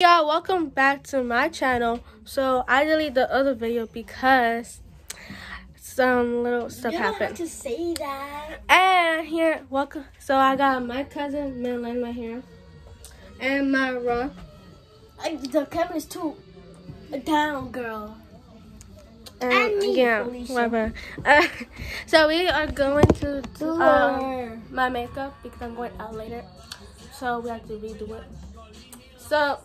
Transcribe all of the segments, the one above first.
y'all welcome back to my channel. So i deleted the other video because some little stuff you happened. to say that. and here. Welcome. So i got my cousin Millen right here and myra Like the camera's too. Down, girl. and, And me, yeah Felicia. whatever. Uh, so we are going to do Do um, my makeup because i'm going out later. So we have to redo it. So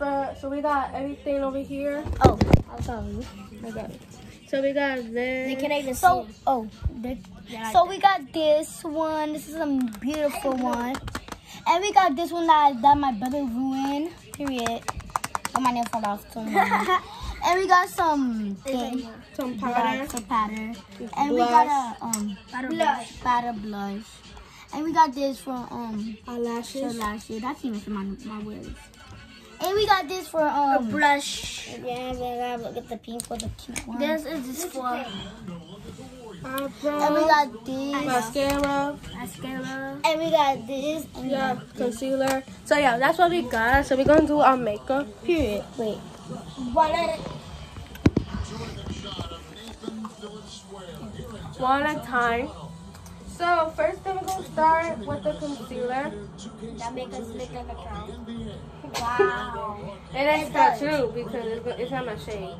for, so we got everything over here Oh, I'm sorry. okay so we got this They can't even so, see. Oh, they, so we got this one. This is a beautiful one. And we got this one that, that my brother ruined. Period. Oh, my nail fall off. So and we got some thing. some Yeah, powder some powder. And we got a um Powder blush. Powder blush. And we got this for um eyelashes eyelashes. That's even for my my words. And we got this for um brush. Yeah, yeah, look at the pink for the cute one. This is just for eyebrow and we got this. mascara mascara. And we got this. And yeah concealer so yeah that's what we got so we're gonna do our makeup period wait one at one at a time so first then we're gonna start with the concealer. That make us look like a cow. wow. It is that too because it's, it's not my shade.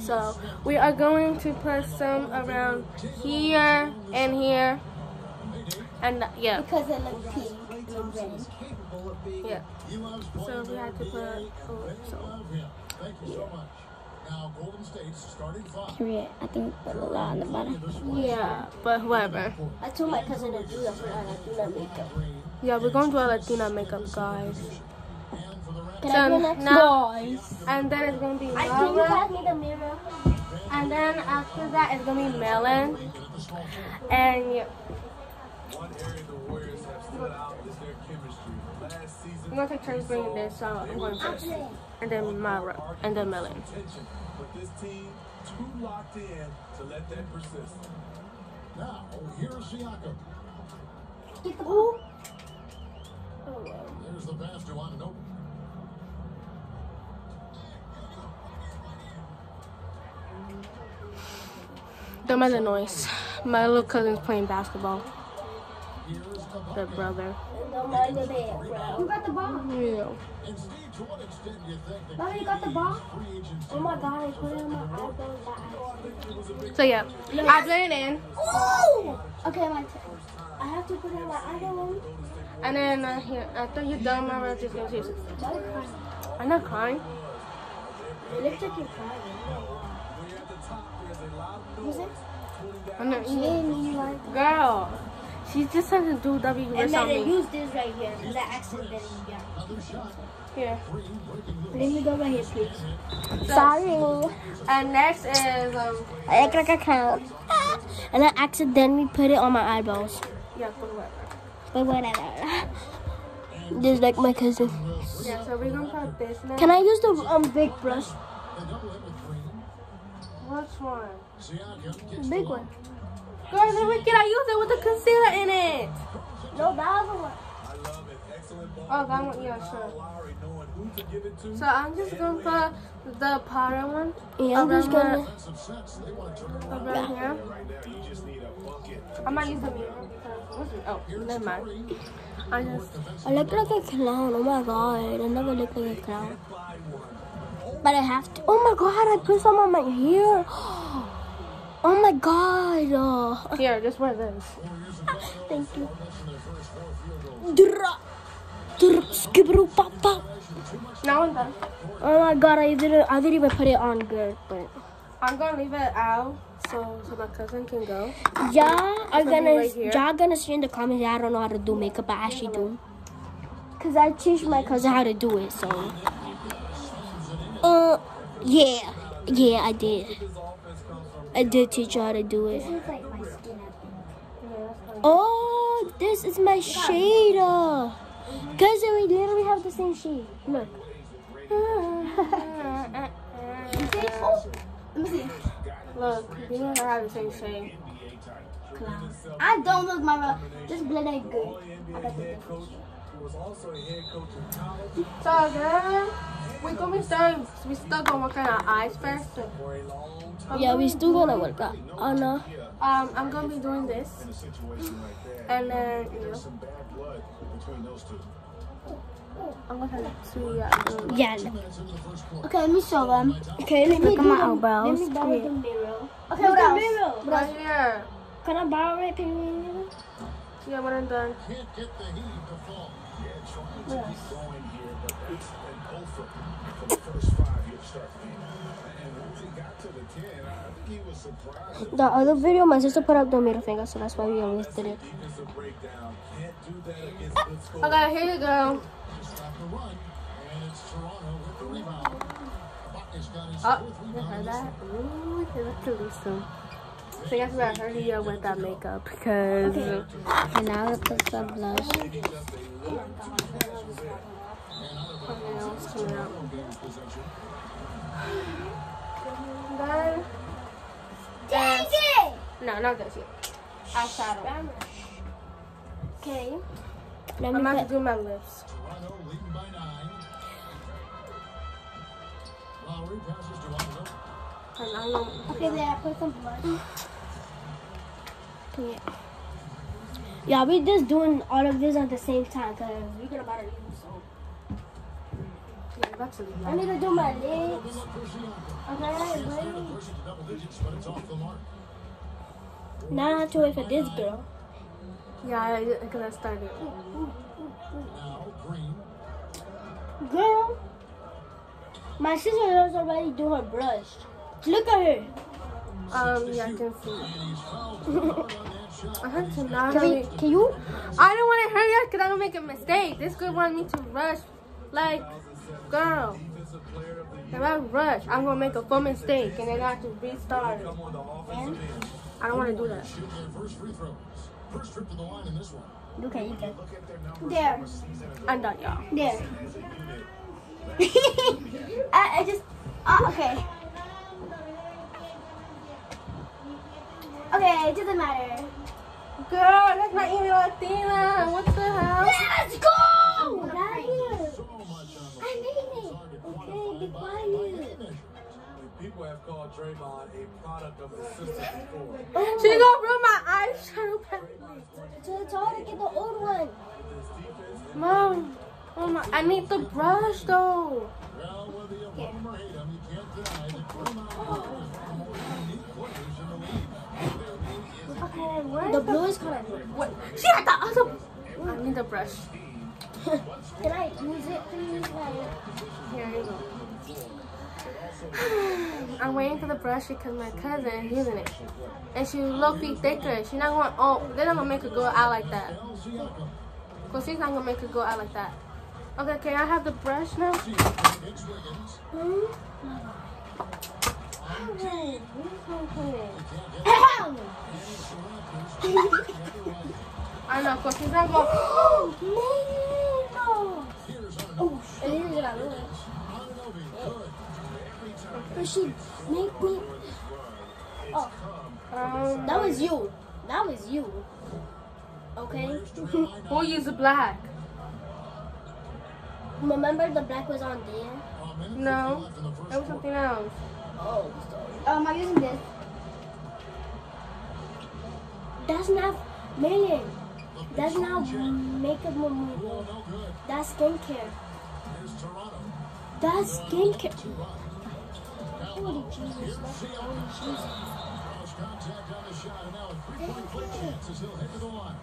So we are going to put some around here and here. And yeah. Because it look pink and red. yeah. So we have to put oh, so Period. I think put a lot on the bottom. yeah but whatever I told my cousin to do that for uh, that. I makeup. Yeah, we're going to do a Latina makeup, guys. Can So I go next? now- Guys. And then it's going to be I can you pass me the mirror? And then after that, it's going to be Melon. And yeah. I'm going to take turns bringing this, so I'm going first. And then Myra. And then Melon. But this team too locked in to let that persist. Now, here's Siakam. Get the ball. There's the pass to Anunoby. Don't mind the noise. My little cousin's playing basketball. The brother. Don't mind the bed, bro. You got the ball. Yeah. And Steve, to what extent do you Mommy, you got the ball? Oh my god, I put it on my eyebrows. So yeah, I blend it in. Ooh! Okay, my turn. I have to put it on my eyebrows. And then uh, here, after you're done, Myra's just going to use it. I'm not crying. It looks like you're crying. Who's it? I'm not, Jamie, girl, she's just trying to do W or And then I something. use this right here because I accidentally got Here. Let me go right here, please. Sorry. And next is, um, I act like a cow. And I accidentally put it on my eyebrows. yeah, put whatever. But whatever. This is like my cousin. Yeah, so we're going to put this now. Can I use the um big brush? Which one? The big one. Girl, then we can I use it with the concealer in it? No, that other one. I love an excellent ball. Oh, that one, yeah, sure. Lowry knowing who to give it to. So I'm just going to put the powder one Yeah, I'm just gonna. around here. I might use the mirror because, what's it? Oh, never mind. I just, I look like a clown. Oh my god, I never look like a clown. But I have to. Oh my god, I put some on my hair. Oh my god. Oh. here, just wear this. Thank you. Dra. Dra. Skibberoo pop pop. Now I'm done. Oh my god, I didn't. I didn't even put it on good, but. I'm gonna leave it out so so my cousin can go. Yeah, I'm gonna right. Y'all gonna see in the comments. that I don't know how to do makeup, but I actually do. Cause I teach my cousin how to do it. So. Uh, yeah, yeah, I did. I did teach her how to do it. Oh, this is my shader. Cousin, we literally have the same shade. Look. Let me see. Look, you don't have the same shade. I don't look, Mama. Just blend it good. I got the difference. was also a head coach in college So then we're gonna be starting. We still gonna work on our eyes first. For a long time. Yeah, we still gonna work out. Oh no. Um, I'm gonna be doing this, situation like that, and then you know, there's some bad blood between those two. I'm gonna see. Uh, Yeah. Okay, let me show them. Okay, let me Look at my do- eyebrows. Let me borrow the mirror. Okay, Look what at else? mirror. right here. Can I borrow it, mirror? Yeah, when I'm done. Can't get the heat to fall. Yeah, trying to keep going here, but that's an offer for the first five you start And once he got to the 10, I think he was surprised. The other video, my sister put up the middle finger, so that's why we almost did it. Defensive breakdown. Can't do that against good scoring. Okay, here you go. Just stopped the run, and it's Toronto with the rebound. Buckets got his Oh, you heard that? Ooh, he looked elusive. So guess what? I heard you without makeup because And now I put some blush. Oh something else coming out. Then, Dang it! no, not this yet. Eyeshadow. Okay. I'm Let me about to do my lips. Toronto leading by nine. Lowry passes to Otto. And I know. Okay, there, I put some blush. yeah. Yeah, we just doing all of this at the same time, cause we're gonna about to use so. Yeah, that's a I need to do my lips. Okay, wait. Push it to double digits, but it's off the mark. Now I have to wait for this girl. Yeah, because I started. Now Green. Girl, my sister was already do her blush. Look at her. Um, yeah, I can see. I heard to not Can, we, can you? I don't want to hurry up because I'm gonna make a mistake. This girl wanted me to rush. Like, girl, if I rush, I'm gonna make a full mistake and then I have to restart. And I don't want to do that. Shoot their first free throws. First trip to the line in this one. Okay, you can. There. I'm done, y'all. There. I, I just. Uh, okay. Okay, it doesn't matter. Girl, that's my even Latina. What the hell? Let's go! Okay, be quiet. People have called Draymond a product of the system before. She gonna ruin my eyeshadow palette. So it's hard to get the old one. Mom, oh my, I need the brush though. Well, whether you love him or hate him, you can't deny that Draymond is one of the more unique players in the league. Their name is Okay, where The blue is kind of. What? She had the other. I need the brush. Can I use it, please? Like, Here you go. I'm waiting for the brush because my cousin is using it. And she's low feet thicker. She's not going, oh, they're not going to make her go out like that. Because she's not going to make her go out like that. Okay, can I have the brush now? I know, because she's not going, oh, Oh, and here's what I love. But she make me. Oh, um, that was you. That was you. Okay. who used the black? Remember the black was on there. No, that was something else. Oh, Um, I'm using this. that's not man. That's not makeup removal. That's skincare. That's skincare. Holy Jesus! Holy Jesus! contact on the shot, and now a three-point play chance as he'll head to the line.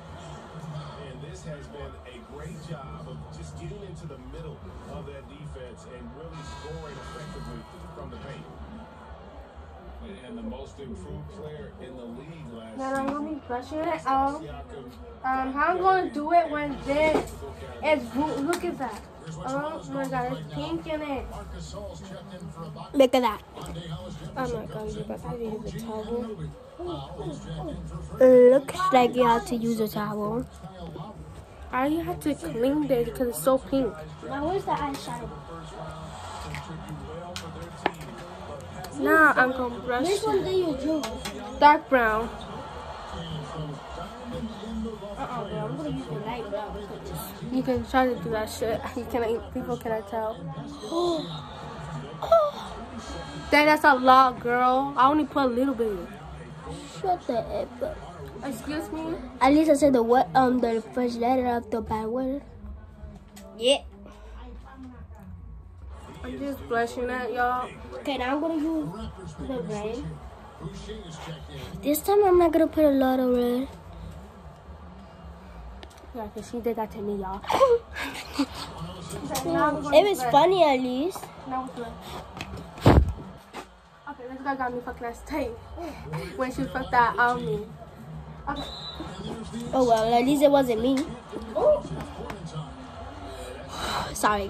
And this has been a great job of just getting into the middle of that defense and really scoring effectively from the paint. And the most improved player in the league last Then I'm season. going to be brushing it out. Siakam, Um, how I'm going to do it when this is, blue- look at that. Oh my god, it's pink in it. Marcus Gasol's checked in for a bucket. Look at that. Monday, Hollis Jefferson I'm not going to do but I need the towel. Powell is checked in for Fred. Looks like you have to use a towel. I you have to clean this because it's so pink. Now where's the eyeshadow? Now I'm going to brush Which one do you use? dark brown. Uh-uh, bro. I'm gonna use the light brown. You can try to do that shit. You cannot. People cannot tell. Dang, that's a lot, girl. I only put a little bit. Shut the F up. Excuse me. At least I said the what um the first letter of the bad word. Yeah. I'm just blushing at y'all. Okay, now I'm gonna use the red. This time I'm not gonna put a lot of red. Yeah, cause she did that to me, y'all. It was funny at least. Now? Okay, this guy got me fucking ass tight when she fucked that on me. Okay. Oh well, at least it wasn't me. Sorry.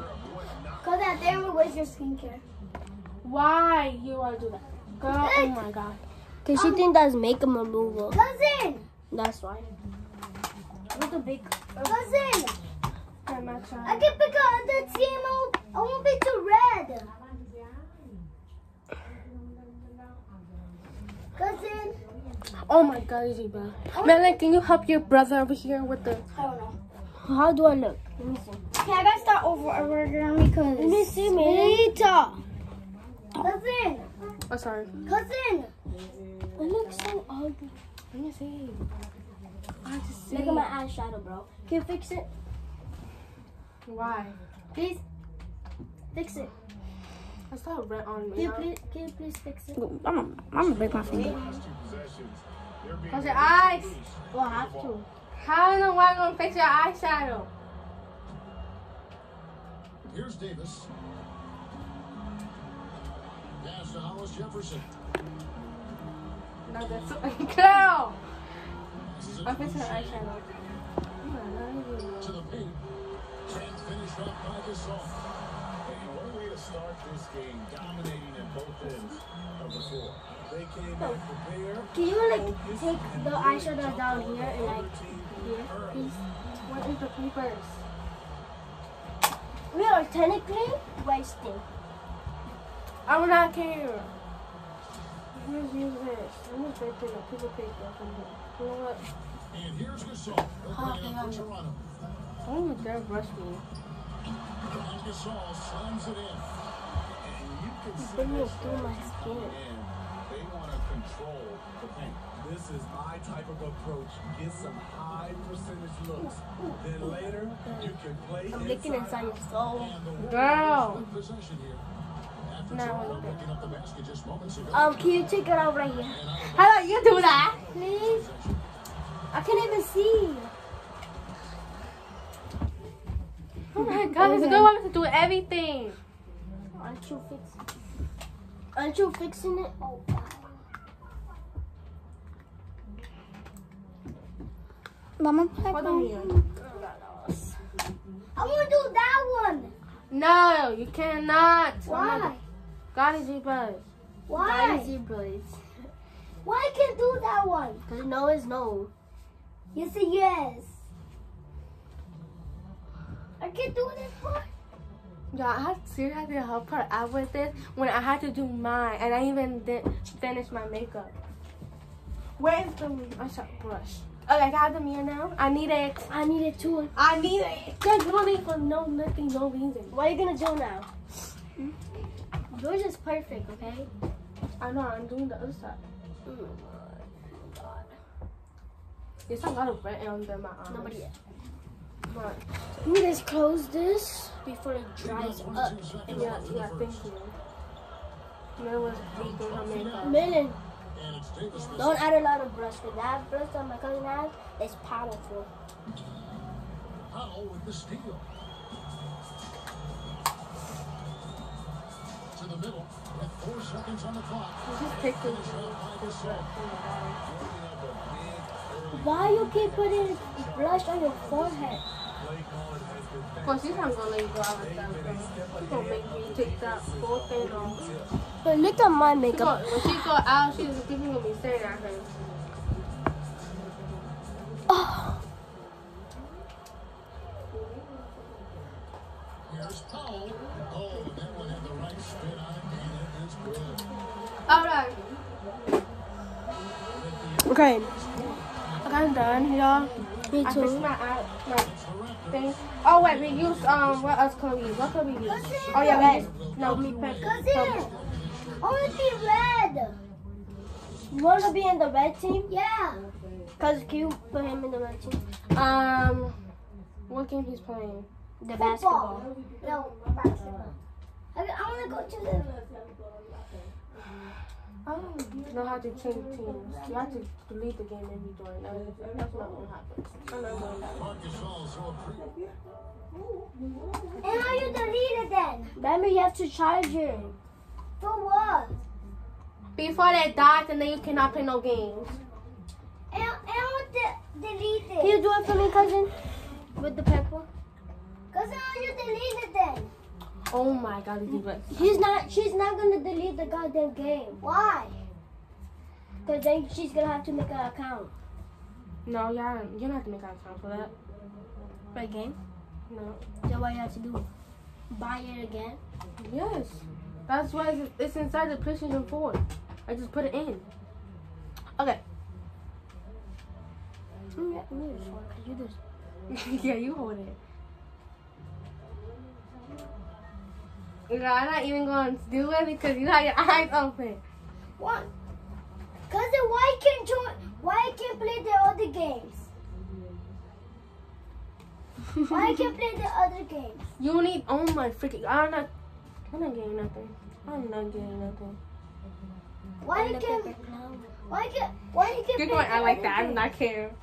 Cause that there was your skincare. Why you wanna do that? Girl, oh my god. Cause she oh. think that's makeup removal. Cousin! That's why. What's the big oh. Cousin! okay, I can pick up the team. I won't be too red. Cousin! Oh my god, he bad? Melanie, can you help your brother over here with the I don't know. How do I look? Let me see. Okay, I gotta start over over again because. Let me see me. Rita. Cousin! Oh sorry. Cousin! I look so ugly. Let me see. I just see. Look at my eyeshadow, bro. Can you fix it? Why? Please. Fix it. I saw red on me. Can you please, can you please fix it? I'm gonna, I'm gonna break my finger. Close your eyes. Well, I have to. How in the world gonna fix your eyeshadow? Here's Davis. Pass to Hollis Jefferson. No, that's girl. I'm fixing her eyeshadow. To the paint. Can't finish off by Gasol. And what a way to start this game, dominating at both ends of the floor. They came out prepared. Can you like take the eyeshadow down here and like here, please? What is the papers? We are technically wasting. I will not care. Let's use this. I'm just breaking a piece of paper from here. You know what? And here's Gasol. Opening up for Toronto. I don't even dare brush me. Gasol slams it in. And you can see Bring it this through my starting to skin. Control the paint. This is my type of approach. Get some high percentage looks. Then later, you can play I'm licking inside your soul. Girl. possession here. After Now Toronto look at- picking up the basket just moments ago. Um, can you take it out right here? How about you do that? Please? I can't even see. Oh my god, this girl wants to do everything. Aren't you fixing it? Aren't you fixing it? Oh, Mama, Hold on. I want to do that one. No, you cannot. Why? God is your buzz. Why? boys. Why I can't do that one? Cause no is no. You say yes. I can't do this one. Yeah, I had seriously had to help her out with this when I had to do mine and I even didn't finish my makeup. Where is the eyeshadow brush? Okay, I got the mirror now. I need it. I need it too. I need it. Cause you don't need for no nothing, no reason. What are you gonna do now? Hmm? Yours is perfect, okay? I know I'm doing the other side. Oh my god. Yes, I got a red under my eyes. Nobody yet. But, Let me just close this before it dries up. yeah, yeah, thank you. There was hating Don't add a lot of brush because that brush that my cousin has is powerful. With the. To the middle with four seconds on the clock. Just early Why you keep putting blush on your forehead? Of course, she's not gonna let you go out like that. make you take that whole thing off. But look at my She go, makeup. when she go out, she's giving me staring at her. Oh, Here's Powell. Oh, that one had the right spin on it, and it is good. All right. Okay. I'm done, y'all. me too. my eye. My, thing. Oh wait, we use um. What else can we use? What can we use? Oh yeah, we use no me pen. I want to be red. You want to be in the red team? Yeah. Cause can you put him in the red team? Um, what game he's playing? The basketball. No, basketball. I, I want to go to the. I don't know how to change teams. You have to delete the game every join. That- That's not what happens. I'm not doing that. Marcus Hall, so a And how you delete it then? Remember, you have to charge it. For what? Before that die, and then you cannot play no games. And, and I want to delete it. Can you do it for me, cousin? With the pepper? Cousin, how you delete it then? Oh my god, this is. She's not. She's not gonna delete the goddamn game. Why? Cause then she's gonna have to make an account. No, y'all, you don't have to make an account for that. For a game? No. Then what you have to do? Buy it again? Yes. That's why it's, it's inside the PlayStation 4. I just put it in. Okay. Mm, yeah, 'cause you just- yeah, you hold it. Yeah, I'm not even going to do it because you have your eyes open. What? Cousin, why can't you? Why I can't play the other games? Why I can't play the other games? You need, oh my freaking, I'm not, I'm not getting nothing. I'm not getting nothing. Why I can't? Why I can't? Why I can't You're play going the out like that. I'm games? not caring.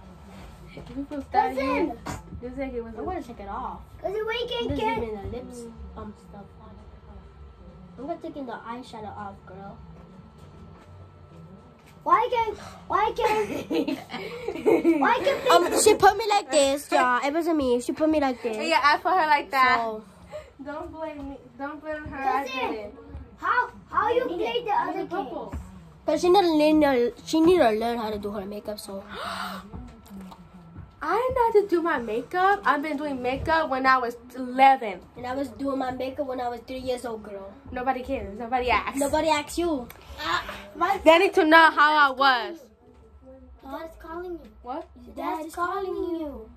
People start here. Cousin, Just like it was. I'm gonna take it off. cousin, why you can't This get? even the lips um stuff on it. I'm gonna taking the eyeshadow off, girl. Why can't? Why can't? Why can't? Um, she put me like this, y'all. It wasn't me. She put me like this. Yeah, I put her like that. So, Don't blame me. Don't blame her. I did it. How? How you play the other Use the purple. games? but she need to learn. She need to learn how to do her makeup. So I didn't know how to do my makeup. I've been doing makeup when I was 11. and I was doing my makeup when I was three years old, girl. Nobody cares. Nobody asks. Nobody asks you. They need to know how I was. Dad's calling you. What? Dad's calling you.